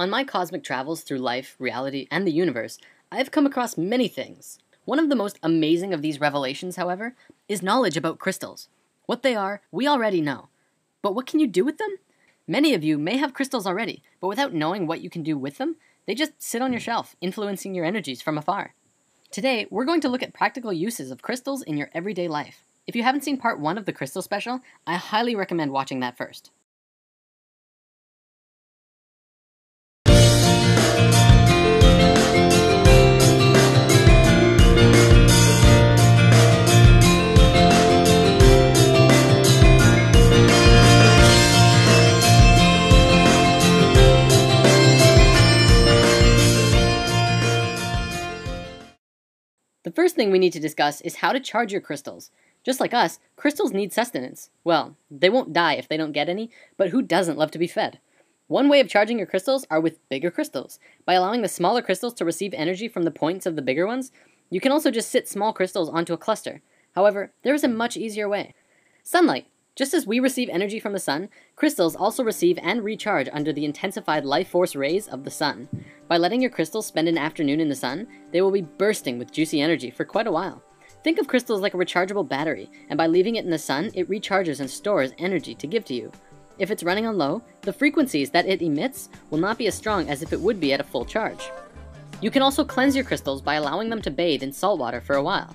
On my cosmic travels through life, reality, and the universe, I have come across many things. One of the most amazing of these revelations, however, is knowledge about crystals. What they are, we already know. But what can you do with them? Many of you may have crystals already, but without knowing what you can do with them, they just sit on your shelf, influencing your energies from afar. Today, we're going to look at practical uses of crystals in your everyday life. If you haven't seen part one of the crystal special, I highly recommend watching that first. Thing we need to discuss is how to charge your crystals. Just like us, crystals need sustenance. Well, they won't die if they don't get any, but who doesn't love to be fed? One way of charging your crystals are with bigger crystals. By allowing the smaller crystals to receive energy from the points of the bigger ones, you can also just sit small crystals onto a cluster. However, there is a much easier way. Sunlight. Just as we receive energy from the sun, crystals also receive and recharge under the intensified life force rays of the sun. By letting your crystals spend an afternoon in the sun, they will be bursting with juicy energy for quite a while. Think of crystals like a rechargeable battery, and by leaving it in the sun, it recharges and stores energy to give to you. If it's running on low, the frequencies that it emits will not be as strong as if it would be at a full charge. You can also cleanse your crystals by allowing them to bathe in salt water for a while.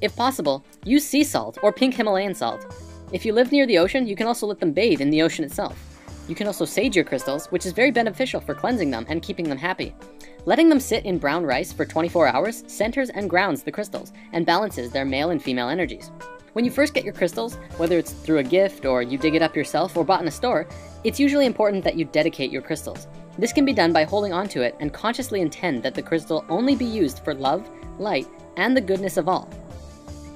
If possible, use sea salt or pink Himalayan salt. If you live near the ocean, you can also let them bathe in the ocean itself. You can also sage your crystals, which is very beneficial for cleansing them and keeping them happy. Letting them sit in brown rice for 24 hours centers and grounds the crystals and balances their male and female energies. When you first get your crystals, whether it's through a gift or you dig it up yourself or bought in a store, it's usually important that you dedicate your crystals. This can be done by holding onto it and consciously intend that the crystal only be used for love, light, and the goodness of all.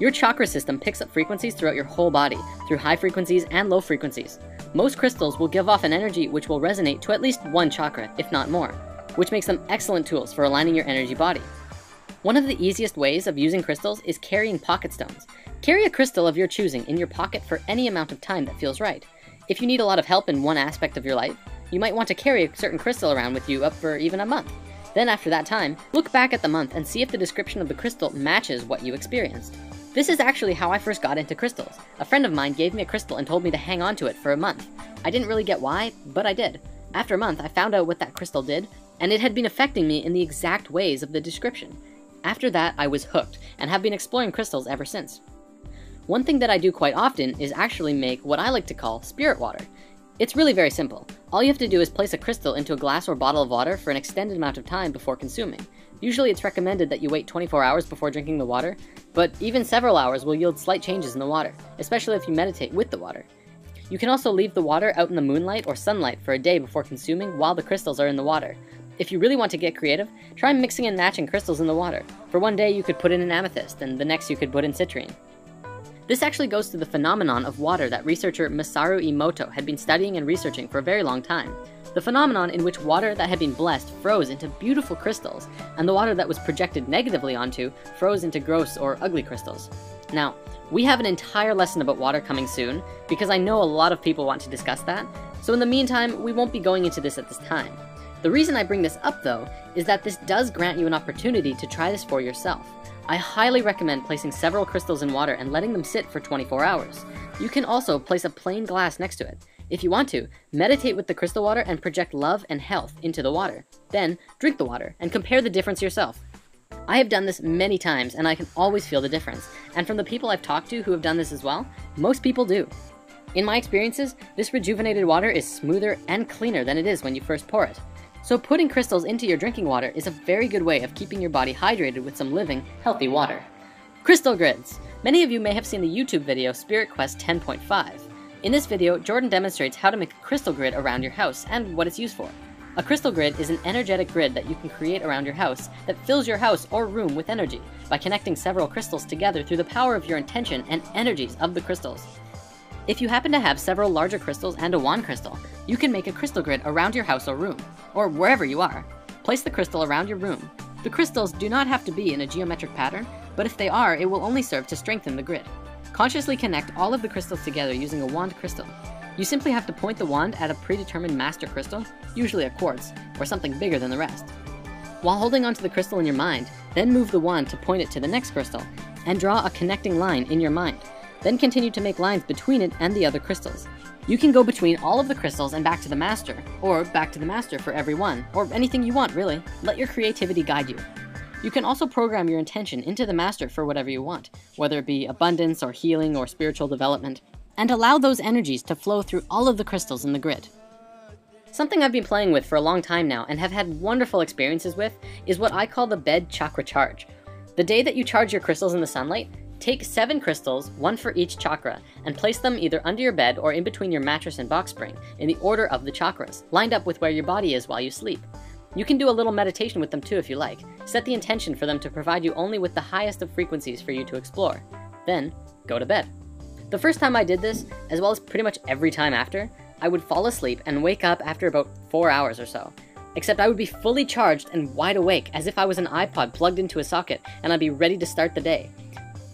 Your chakra system picks up frequencies throughout your whole body, through high frequencies and low frequencies. Most crystals will give off an energy which will resonate to at least one chakra, if not more, which makes them excellent tools for aligning your energy body. One of the easiest ways of using crystals is carrying pocket stones. Carry a crystal of your choosing in your pocket for any amount of time that feels right. If you need a lot of help in one aspect of your life, you might want to carry a certain crystal around with you up for even a month. Then after that time, look back at the month and see if the description of the crystal matches what you experienced. This is actually how I first got into crystals. A friend of mine gave me a crystal and told me to hang on to it for a month. I didn't really get why, but I did. After a month, I found out what that crystal did, and it had been affecting me in the exact ways of the description. After that, I was hooked, and have been exploring crystals ever since. One thing that I do quite often is actually make what I like to call spirit water. It's really very simple. All you have to do is place a crystal into a glass or bottle of water for an extended amount of time before consuming. Usually it's recommended that you wait 24 hours before drinking the water, but even several hours will yield slight changes in the water, especially if you meditate with the water. You can also leave the water out in the moonlight or sunlight for a day before consuming while the crystals are in the water. If you really want to get creative, try mixing and matching crystals in the water. For one day you could put in an amethyst, and the next you could put in citrine. This actually goes to the phenomenon of water that researcher Masaru Emoto had been studying and researching for a very long time. The phenomenon in which water that had been blessed froze into beautiful crystals, and the water that was projected negatively onto froze into gross or ugly crystals. Now, we have an entire lesson about water coming soon, because I know a lot of people want to discuss that, so in the meantime, we won't be going into this at this time. The reason I bring this up though, is that this does grant you an opportunity to try this for yourself. I highly recommend placing several crystals in water and letting them sit for 24 hours. You can also place a plain glass next to it. If you want to, meditate with the crystal water and project love and health into the water. Then, drink the water and compare the difference yourself. I have done this many times and I can always feel the difference. And from the people I've talked to who have done this as well, most people do. In my experiences, this rejuvenated water is smoother and cleaner than it is when you first pour it. So putting crystals into your drinking water is a very good way of keeping your body hydrated with some living, healthy water. Crystal grids. Many of you may have seen the YouTube video Spirit Quest 10.5. In this video, Jordan demonstrates how to make a crystal grid around your house and what it's used for. A crystal grid is an energetic grid that you can create around your house that fills your house or room with energy by connecting several crystals together through the power of your intention and energies of the crystals. If you happen to have several larger crystals and a wand crystal, you can make a crystal grid around your house or room, or wherever you are. Place the crystal around your room. The crystals do not have to be in a geometric pattern, but if they are, it will only serve to strengthen the grid. Consciously connect all of the crystals together using a wand crystal. You simply have to point the wand at a predetermined master crystal, usually a quartz, or something bigger than the rest. While holding onto the crystal in your mind, then move the wand to point it to the next crystal, and draw a connecting line in your mind. Then continue to make lines between it and the other crystals. You can go between all of the crystals and back to the master, or back to the master for every one, or anything you want really. Let your creativity guide you. You can also program your intention into the master for whatever you want, whether it be abundance or healing or spiritual development, and allow those energies to flow through all of the crystals in the grid. Something I've been playing with for a long time now and have had wonderful experiences with is what I call the bed chakra charge. The day that you charge your crystals in the sunlight, Take seven crystals, one for each chakra, and place them either under your bed or in between your mattress and box spring in the order of the chakras, lined up with where your body is while you sleep. You can do a little meditation with them too if you like. Set the intention for them to provide you only with the highest of frequencies for you to explore. Then, go to bed. The first time I did this, as well as pretty much every time after, I would fall asleep and wake up after about four hours or so. Except I would be fully charged and wide awake as if I was an iPod plugged into a socket and I'd be ready to start the day.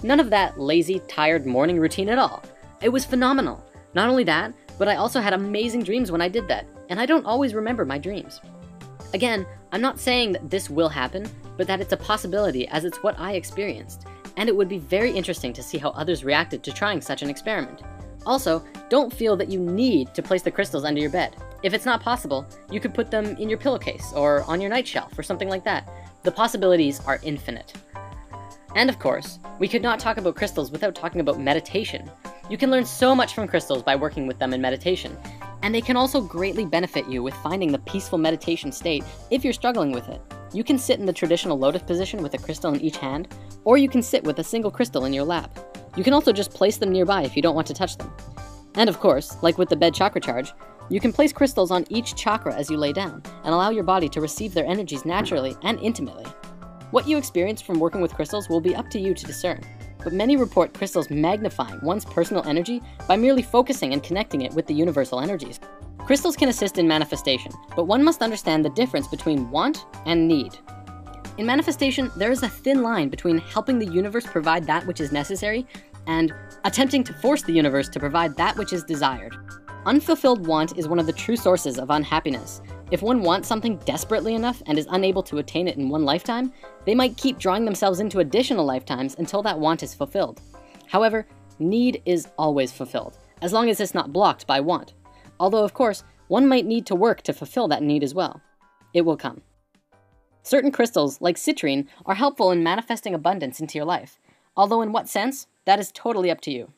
None of that lazy, tired morning routine at all. It was phenomenal. Not only that, but I also had amazing dreams when I did that, and I don't always remember my dreams. Again, I'm not saying that this will happen, but that it's a possibility as it's what I experienced, and it would be very interesting to see how others reacted to trying such an experiment. Also, don't feel that you need to place the crystals under your bed. If it's not possible, you could put them in your pillowcase or on your night shelf or something like that. The possibilities are infinite. And of course, we could not talk about crystals without talking about meditation. You can learn so much from crystals by working with them in meditation, and they can also greatly benefit you with finding the peaceful meditation state if you're struggling with it. You can sit in the traditional lotus position with a crystal in each hand, or you can sit with a single crystal in your lap. You can also just place them nearby if you don't want to touch them. And of course, like with the bed chakra charge, you can place crystals on each chakra as you lay down, and allow your body to receive their energies naturally and intimately. What you experience from working with crystals will be up to you to discern, but many report crystals magnifying one's personal energy by merely focusing and connecting it with the universal energies. Crystals can assist in manifestation, but one must understand the difference between want and need. In manifestation, there is a thin line between helping the universe provide that which is necessary and attempting to force the universe to provide that which is desired. Unfulfilled want is one of the true sources of unhappiness, if one wants something desperately enough and is unable to attain it in one lifetime, they might keep drawing themselves into additional lifetimes until that want is fulfilled. However, need is always fulfilled, as long as it's not blocked by want. Although, of course, one might need to work to fulfill that need as well. It will come. Certain crystals, like citrine, are helpful in manifesting abundance into your life. Although in what sense, that is totally up to you.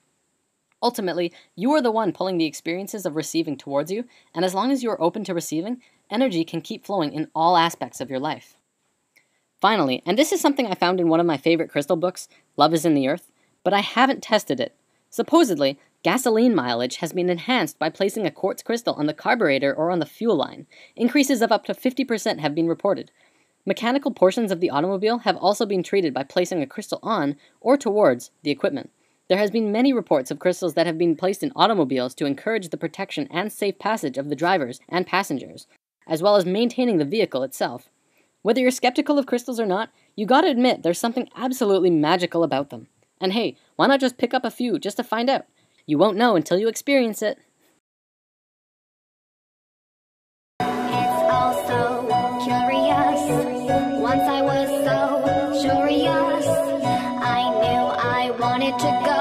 Ultimately, you are the one pulling the experiences of receiving towards you, and as long as you are open to receiving, energy can keep flowing in all aspects of your life. Finally, and this is something I found in one of my favorite crystal books, Love is in the Earth, but I haven't tested it. Supposedly, gasoline mileage has been enhanced by placing a quartz crystal on the carburetor or on the fuel line. Increases of up to 50% have been reported. Mechanical portions of the automobile have also been treated by placing a crystal on or towards the equipment. There has been many reports of crystals that have been placed in automobiles to encourage the protection and safe passage of the drivers and passengers, as well as maintaining the vehicle itself. Whether you're skeptical of crystals or not, you gotta admit there's something absolutely magical about them. And hey, why not just pick up a few just to find out? You won't know until you experience it. It's also curious. Once I was so curious, I knew I wanted to go.